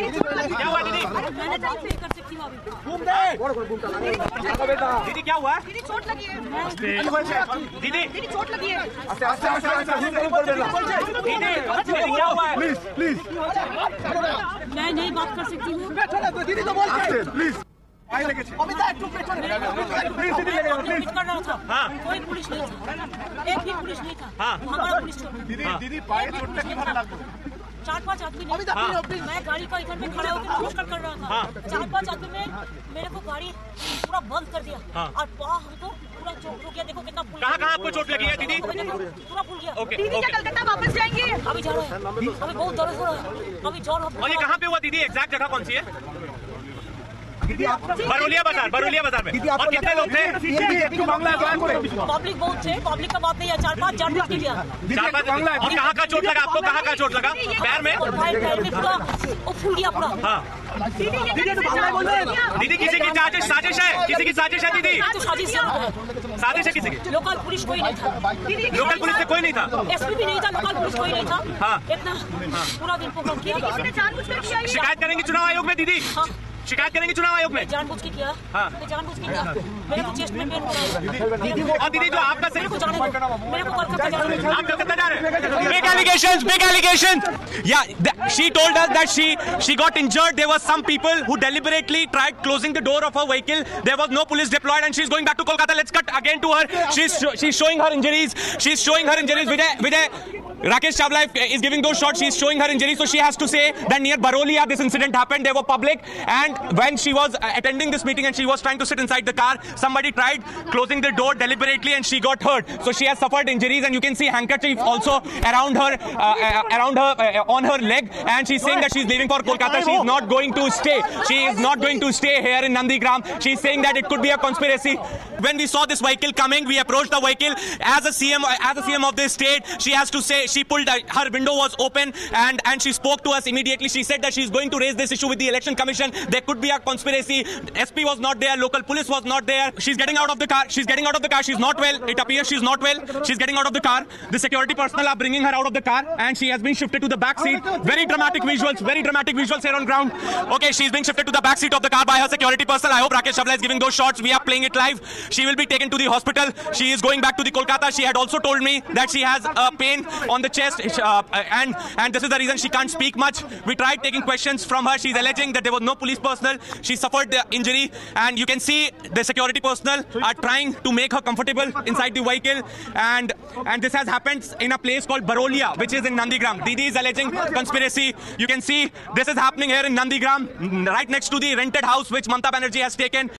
क्या हुआ दीदी मैंने नहीं पे कर सकती हूँ अभी घूम दे दीदी क्या हुआ दीदी चोट लगी है दीदी दीदी चोट लगी है दीदी दीदी क्या हुआ है मैं नहीं बात कर सकती हूँ एडमिट कर रहा था हाँ। कोई पुलिस नहीं था एक भी पुलिस नहीं था हाँ। हमारा पुलिस छोड़ दो। दीदी दीदी पाए बात लागू चार पाँच आदमी ने मैं गाड़ी का इधर में खड़ा होकर नमस्कार कर रहा था। हाँ। चार पाँच आदमी ने मेरे को गाड़ी पूरा बंद कर दिया। हाँ। और वहाँ हमको पूरा चोट हो गया। देखो कितना फूल कहाँ कहाँ आपको चोट लगी है दीदी? पूरा फूल गया। ओके दीदी क्या कलकत्ता वापस जाएँगे? अभी जा रहे हैं। अभी बहुत दर्द हो रहा है। अभी ज़ोर और ये कहाँ पे हुआ दीदी? एग्जैक्ट जगह कौन सी है? बरोलिया बाज़ार बरोलिया बाज़ार में। और कितने लोग थे? पब्लिक बहुत थे पब्लिक का बात नहीं है चार पाँच जान के किया चार पाँच और कहाँ का चोट लगा? आपको कहाँ का चोट लगा? पैर में? फूल गया पूरा हाँ। दीदी किसी की साजिश साजिश है? किसी की साजिश है दीदी? है। साजिश है किसी की? लोकल पुलिस कोई नहीं था। लोकल पुलिस से कोई नहीं था? एसपी भी नहीं था लोकल पुलिस कोई नहीं था। हाँ। इतना पूरा दिन प्रोग्राम किया किसी ने जानबूझकर किया। शिकायत करेंगे चुनाव आयोग में दीदी। हाँ। शिकायत करेंगे चुनाव आयोग में। Deliberately tried closing the door of her vehicle there was no police deployed and she going back to Kolkata cut again to her she showing her injuries is showing her injuries Rakesh Chawla is giving the short she is showing her injuries so she has to say that near Baroli or this incident happened there वो public and when she was uh, attending this meeting and she was trying to sit inside the car, somebody tried closing the door deliberately, and she got hurt. So she has suffered injuries, and you can see handkerchief also around her, uh, uh, around her, uh, on her leg, and she's saying that she's leaving for Kolkata. She's not going to stay. She is not going to stay here in Nandigram. She's saying that it could be a conspiracy. When we saw this vehicle coming, we approached the vehicle as a CM, as a CM of this state. She has to say she pulled uh, her window was open and and she spoke to us immediately. She said that she's going to raise this issue with the election commission. There could be a conspiracy. SP was not there. Local police was not there. She's getting out of the car. She's getting out of the car. She's not well. It appears she's not well. She's getting out of the car. The security personnel are bringing her out of the car and she has been shifted to the back seat. Very dramatic visuals. Very dramatic visuals here on ground. Okay, she's being shifted to the back seat of the car by her security personnel. I hope Rakesh Shavla is giving those shots. We are playing it live. She will be taken to the hospital. She is going back to the Kolkata. She had also told me that she has a pain on the chest uh, and and this is the reason she can't speak much. We tried taking questions from her. She's alleging that there was no police personnel. She suffered the injury and you can see the security personnel are trying to make her comfortable inside the vehicle and and this has happened in a place called Barolia which is in Nandigram. Didi is alleging conspiracy. You can see this is happening here in Nandigram right next to the rented house which Mamta Banerjee has taken.